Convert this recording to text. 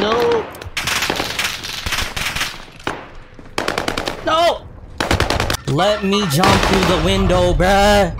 No. No. Let me jump through the window, bruh.